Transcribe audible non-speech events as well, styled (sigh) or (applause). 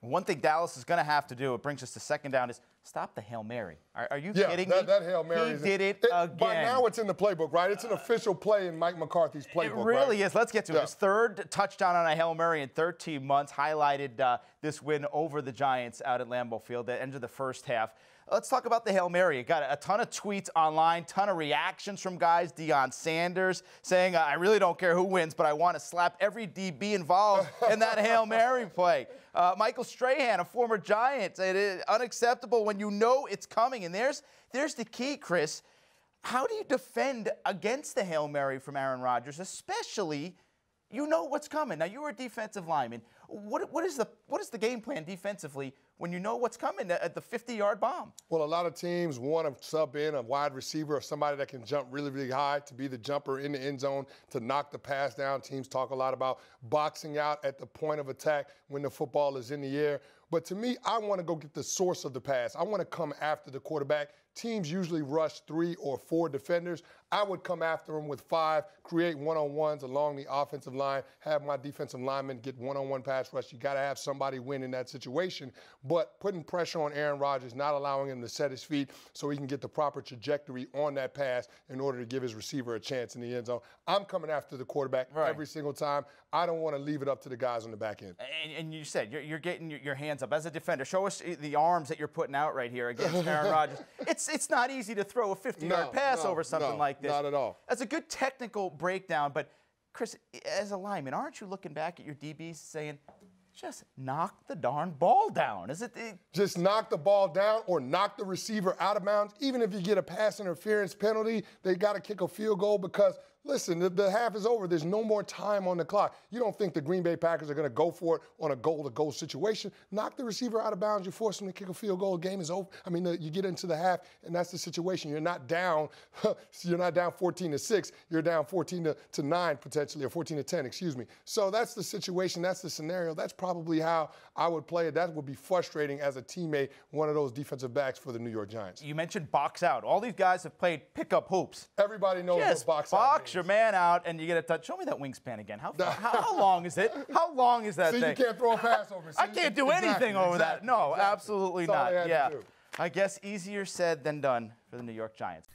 One thing Dallas is going to have to do, it brings us to second down, is stop the Hail Mary. Are, are you yeah, kidding that, me? that Hail Mary. He did it, it, again. By now it's in the playbook, right? It's an official play in Mike McCarthy's playbook. It really right? is. Let's get to yeah. it. His third touchdown on a Hail Mary in 13 months highlighted uh, this win over the Giants out at Lambeau Field at the end of the first half. Let's talk about the Hail Mary. It got a ton of tweets online, ton of reactions from guys. Deion Sanders saying, I really don't care who wins, but I want to slap every DB involved in that Hail Mary play. Uh, Michael Strahan, a former Giant, it is unacceptable when you know it's coming. And there's, there's the key, Chris. How do you defend against the Hail Mary from Aaron Rodgers, especially – you know what's coming. Now you're a defensive lineman. What, what is the what is the game plan defensively when you know what's coming at the 50-yard bomb? Well, a lot of teams want to sub in a wide receiver or somebody that can jump really, really high to be the jumper in the end zone to knock the pass down. Teams talk a lot about boxing out at the point of attack when the football is in the air. But to me, I want to go get the source of the pass. I want to come after the quarterback. Teams usually rush three or four defenders. I would come after them with five, create one on ones along the offensive line, have my defensive linemen get one on one pass rush. You got to have somebody win in that situation. But putting pressure on Aaron Rodgers, not allowing him to set his feet so he can get the proper trajectory on that pass in order to give his receiver a chance in the end zone. I'm coming after the quarterback right. every single time. I don't want to leave it up to the guys on the back end. And, and you said you're, you're getting your hands up as a defender. Show us the arms that you're putting out right here against (laughs) Aaron Rodgers. It's it's not easy to throw a 50-yard no, pass no, over something no, like this. Not at all. That's a good technical breakdown, but Chris, as a lineman, aren't you looking back at your DBs saying, just knock the darn ball down. Is it, it, Just knock the ball down or knock the receiver out of bounds. Even if you get a pass interference penalty, they got to kick a field goal because Listen, the, the, half is over. There's no more time on the clock. You don't think the Green Bay Packers are going to go for it on a goal-to-goal situation? Knock the receiver out of bounds. You force him to kick a field goal. Game is over. I mean, you get into the half, and that's the situation. You're not down. (laughs) you're not down 14 to six. You're down 14 to, to nine potentially, or 14 to 10. Excuse me. So that's the situation. That's the scenario. That's probably how I would play it. That would be frustrating as a teammate, one of those defensive backs for the New York Giants. You mentioned box out. All these guys have played pickup hoops. Everybody knows Just what box, box out your man out and you get a touch. Show me that wingspan again. How, far, how, how, long is it? How long is that See, thing? you can't throw a pass (laughs) over. See, I can't do exactly, anything over exactly, that. No, exactly. absolutely not. Yeah. I guess easier said than done for the New York Giants.